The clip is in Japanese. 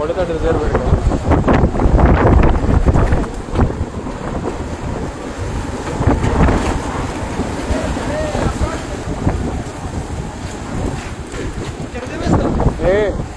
ಒಳಗಡೆ ರಿಸರ್ವ್ ಇಡೋದು Yeah.